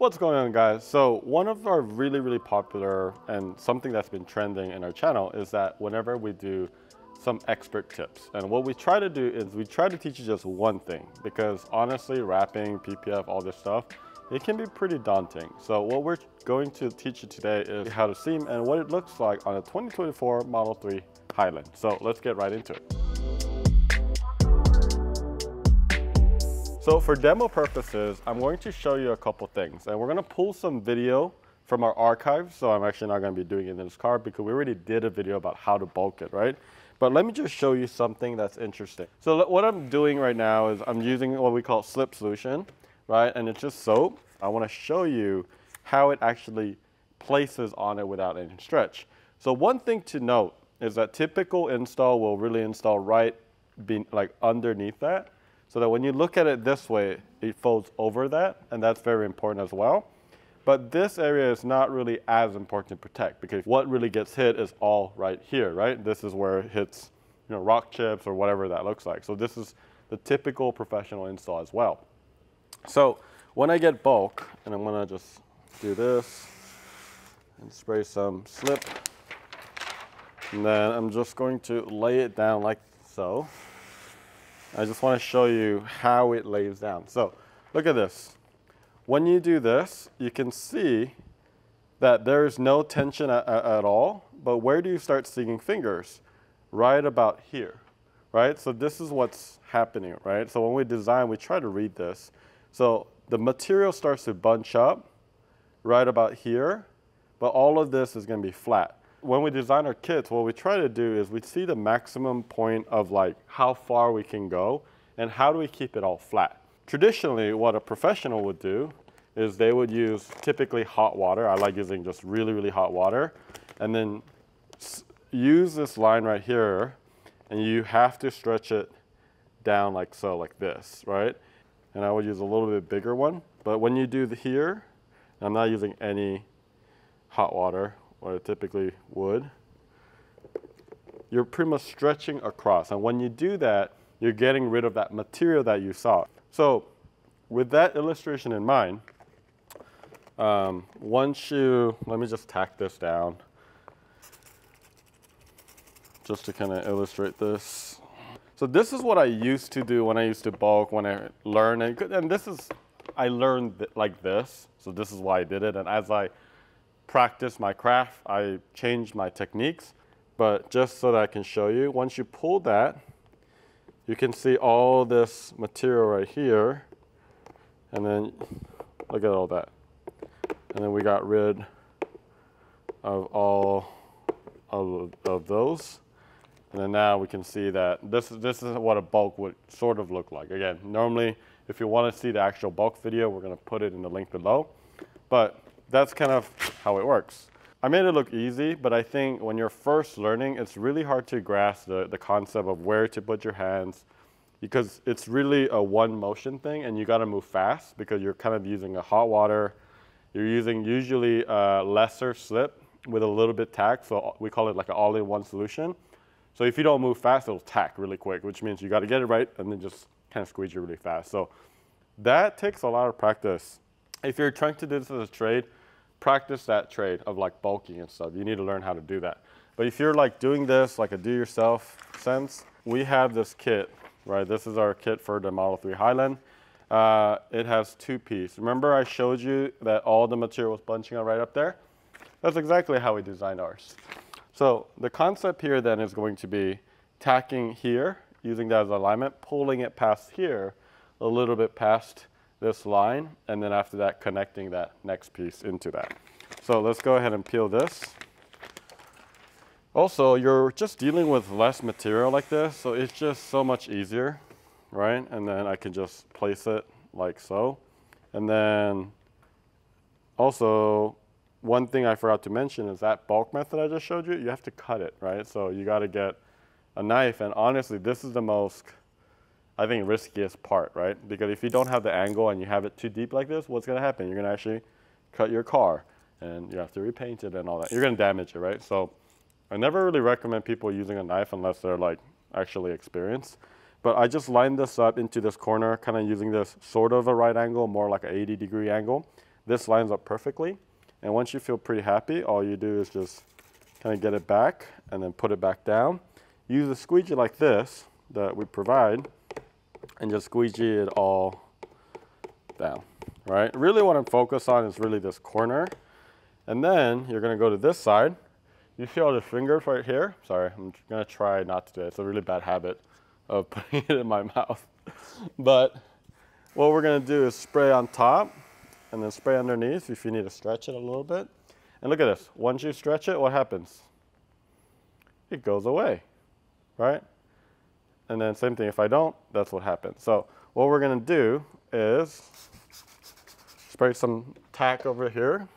What's going on guys? So one of our really, really popular and something that's been trending in our channel is that whenever we do some expert tips. And what we try to do is we try to teach you just one thing because honestly, wrapping, PPF, all this stuff, it can be pretty daunting. So what we're going to teach you today is how to seam and what it looks like on a 2024 Model 3 Highland. So let's get right into it. So for demo purposes, I'm going to show you a couple things and we're gonna pull some video from our archive. So I'm actually not gonna be doing it in this car because we already did a video about how to bulk it, right? But let me just show you something that's interesting. So what I'm doing right now is I'm using what we call slip solution, right? And it's just soap. I wanna show you how it actually places on it without any stretch. So one thing to note is that typical install will really install right be, like underneath that so that when you look at it this way, it folds over that, and that's very important as well. But this area is not really as important to protect because what really gets hit is all right here, right? This is where it hits you know, rock chips or whatever that looks like. So this is the typical professional install as well. So when I get bulk, and I'm gonna just do this and spray some slip, and then I'm just going to lay it down like so. I just want to show you how it lays down. So look at this. When you do this, you can see that there is no tension at, at, all, but where do you start seeing fingers? Right about here, right? So this is what's happening, right? So when we design, we try to read this. So the material starts to bunch up right about here, but all of this is gonna be flat when we design our kits, what we try to do is we see the maximum point of like how far we can go and how do we keep it all flat. Traditionally, what a professional would do is they would use typically hot water. I like using just really, really hot water. And then use this line right here and you have to stretch it down like so, like this, right? And I would use a little bit bigger one. But when you do the here, I'm not using any hot water I typically would, you're pretty much stretching across. And when you do that, you're getting rid of that material that you saw. So with that illustration in mind, um, once you, let me just tack this down just to kind of illustrate this. So this is what I used to do when I used to bulk, when I learned, and, and this is, I learned like this, so this is why I did it. And as I practice my craft, I changed my techniques. But just so that I can show you, once you pull that, you can see all this material right here. And then look at all that. And then we got rid of all of, of those. And then now we can see that this this is what a bulk would sort of look like. Again, normally if you want to see the actual bulk video, we're going to put it in the link below. But that's kind of how it works. I made it look easy, but I think when you're first learning, it's really hard to grasp the, the concept of where to put your hands because it's really a one motion thing and you gotta move fast because you're kind of using a hot water. You're using usually a lesser slip with a little bit tack, so we call it like an all-in-one solution. So if you don't move fast, it'll tack really quick, which means you gotta get it right and then just kind of squeeze it really fast. So that takes a lot of practice. If you're trying to do this as a trade, practice that trade of like bulking and stuff. You need to learn how to do that. But if you're like doing this like a do-yourself sense, we have this kit, right? This is our kit for the Model 3 Highland. Uh, it has two pieces. Remember I showed you that all the material was bunching out right up there? That's exactly how we designed ours. So the concept here then is going to be tacking here, using that as alignment, pulling it past here, a little bit past this line, and then after that, connecting that next piece into that. So let's go ahead and peel this. Also, you're just dealing with less material like this, so it's just so much easier, right? And then I can just place it like so. And then also, one thing I forgot to mention is that bulk method I just showed you, you have to cut it, right? So you gotta get a knife, and honestly, this is the most I think, riskiest part, right? Because if you don't have the angle and you have it too deep like this, what's gonna happen? You're gonna actually cut your car and you have to repaint it and all that. You're gonna damage it, right? So I never really recommend people using a knife unless they're like actually experienced. But I just lined this up into this corner, kind of using this sort of a right angle, more like an 80 degree angle. this lines up perfectly. And once you feel pretty happy, all you do is just kind of get it back and then put it back down. Use a squeegee like this that we provide and just squeegee it all down, right? Really what I'm focused on is really this corner. And then you're gonna go to this side. You see all the fingers right here? Sorry, I'm gonna try not to do it. It's a really bad habit of putting it in my mouth. but what we're gonna do is spray on top and then spray underneath if you need to stretch it a little bit. And look at this, once you stretch it, what happens? It goes away, right? And then same thing, if I don't, that's what happens. So what we're gonna do is spray some tack over here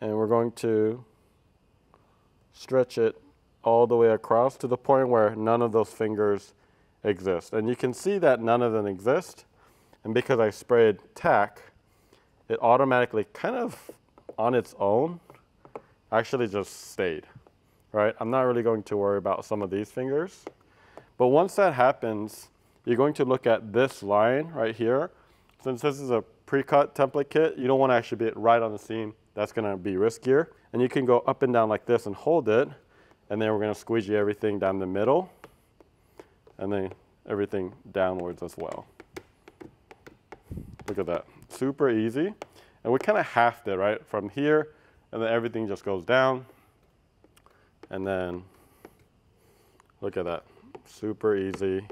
and we're going to stretch it all the way across to the point where none of those fingers exist. And you can see that none of them exist. And because I sprayed tack, it automatically kind of on its own actually just stayed, right? I'm not really going to worry about some of these fingers. But once that happens, you're going to look at this line right here. Since this is a pre-cut template kit, you don't want to actually be right on the seam. That's going to be riskier. And you can go up and down like this and hold it. And then we're going to squeegee everything down the middle. And then everything downwards as well. Look at that. Super easy. And we kind of halved it, right? From here, and then everything just goes down. And then, look at that. Super easy.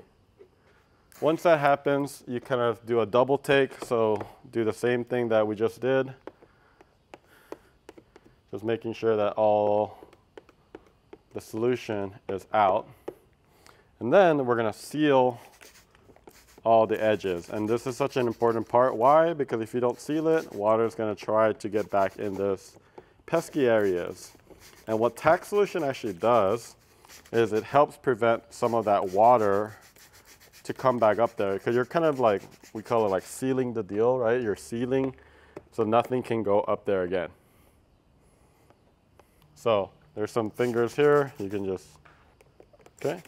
Once that happens, you kind of do a double take. So do the same thing that we just did. Just making sure that all the solution is out. And then we're going to seal all the edges. And this is such an important part. Why? Because if you don't seal it, water is going to try to get back in those pesky areas. And what tack solution actually does is it helps prevent some of that water to come back up there because you're kind of like, we call it like sealing the deal, right? You're sealing so nothing can go up there again. So there's some fingers here. You can just, okay.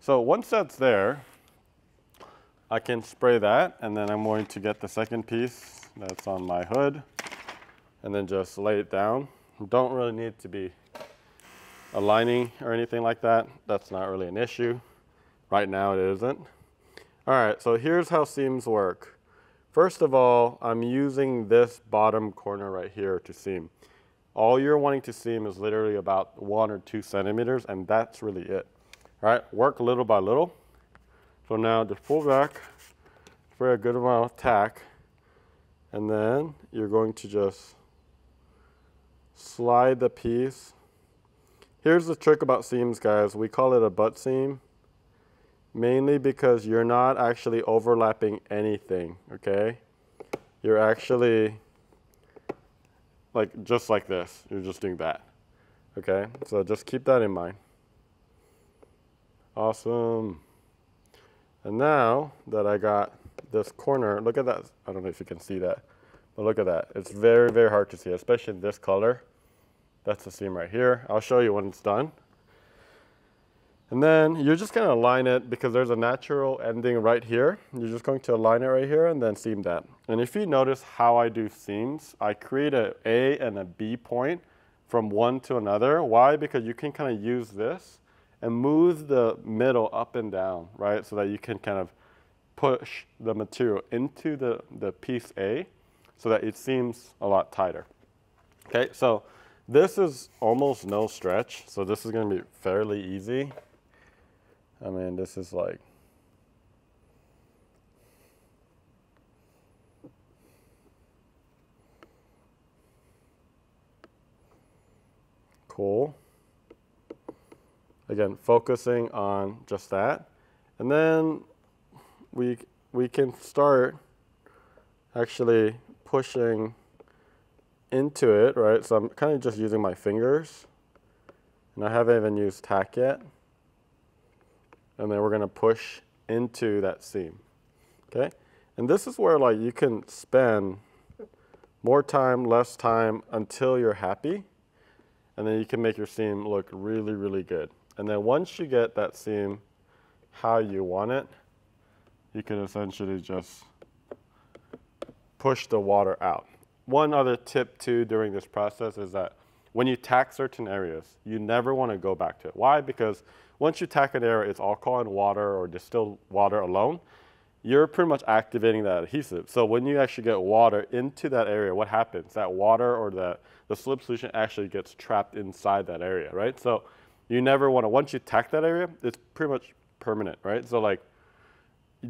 So once that's there, I can spray that and then I'm going to get the second piece that's on my hood and then just lay it down. Don't really need to be aligning or anything like that. That's not really an issue. Right now it isn't. All right, so here's how seams work. First of all, I'm using this bottom corner right here to seam. All you're wanting to seam is literally about one or two centimeters, and that's really it. All right, work little by little. So now just pull back, for a good amount of tack, and then you're going to just slide the piece. Here's the trick about seams, guys. We call it a butt seam mainly because you're not actually overlapping anything, okay? You're actually like just like this. You're just doing that, okay? So just keep that in mind. Awesome. And now that I got this corner, look at that. I don't know if you can see that, but look at that. It's very, very hard to see, especially in this color. That's the seam right here. I'll show you when it's done. And then you're just going to align it because there's a natural ending right here. You're just going to align it right here and then seam that. And if you notice how I do seams, I create a A and a B point from one to another. Why? Because you can kind of use this and move the middle up and down, right? So that you can kind of push the material into the, the piece A so that it seems a lot tighter. Okay, so this is almost no stretch, so this is going to be fairly easy. I mean, this is like cool. Again, focusing on just that. And then we, we can start actually pushing into it, right? So I'm kind of just using my fingers. And I haven't even used tack yet and then we're going to push into that seam. Okay? And this is where like you can spend more time, less time until you're happy. And then you can make your seam look really, really good. And then once you get that seam how you want it, you can essentially just push the water out. One other tip too during this process is that when you tack certain areas, you never want to go back to it. Why? Because once you tack an area, it's and water or distilled water alone, you're pretty much activating that adhesive. So when you actually get water into that area, what happens? That water or the, the slip solution actually gets trapped inside that area, right? So you never want to, once you tack that area, it's pretty much permanent, right? So like,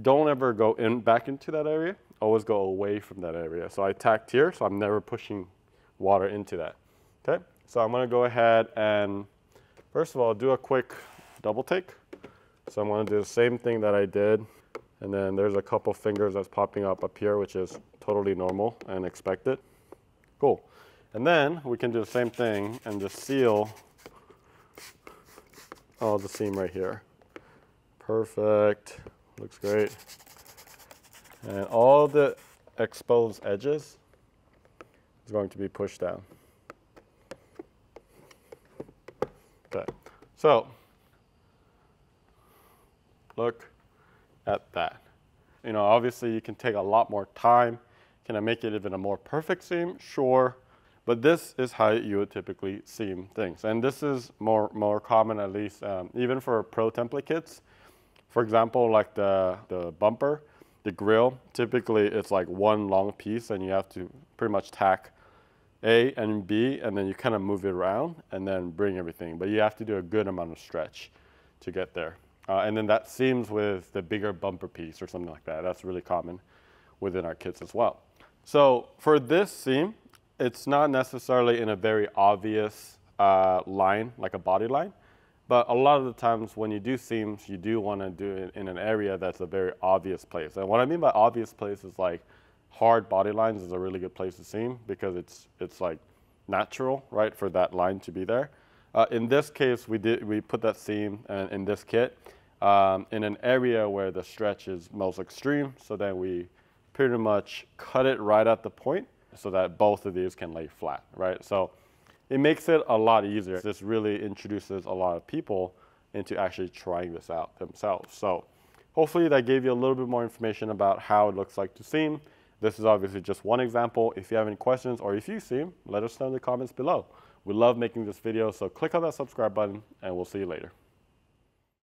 don't ever go in back into that area, always go away from that area. So I tacked here, so I'm never pushing water into that, okay? So I'm gonna go ahead and, first of all, do a quick double take. So I'm gonna do the same thing that I did and then there's a couple fingers that's popping up up here, which is totally normal and expected. Cool. And then we can do the same thing and just seal all the seam right here. Perfect. Looks great. And all the exposed edges is going to be pushed down. Okay. So, look at that. You know, obviously you can take a lot more time. Can I make it even a more perfect seam? Sure. But this is how you would typically seam things. And this is more, more common, at least, um, even for pro template kits. For example, like the, the bumper, the grill, typically it's like one long piece and you have to pretty much tack A and B and then you kind of move it around and then bring everything. But you have to do a good amount of stretch to get there. Uh, and then that seams with the bigger bumper piece or something like that. That's really common within our kits as well. So for this seam, it's not necessarily in a very obvious uh, line, like a body line, but a lot of the times when you do seams, you do want to do it in an area that's a very obvious place. And what I mean by obvious place is like hard body lines is a really good place to seam because it's, it's like natural, right, for that line to be there. Uh, in this case, we, did, we put that seam in, in this kit um, in an area where the stretch is most extreme. So then we pretty much cut it right at the point so that both of these can lay flat, right? So it makes it a lot easier. This really introduces a lot of people into actually trying this out themselves. So hopefully that gave you a little bit more information about how it looks like to seam. This is obviously just one example. If you have any questions or if you seam, let us know in the comments below. We love making this video, so click on that subscribe button and we'll see you later.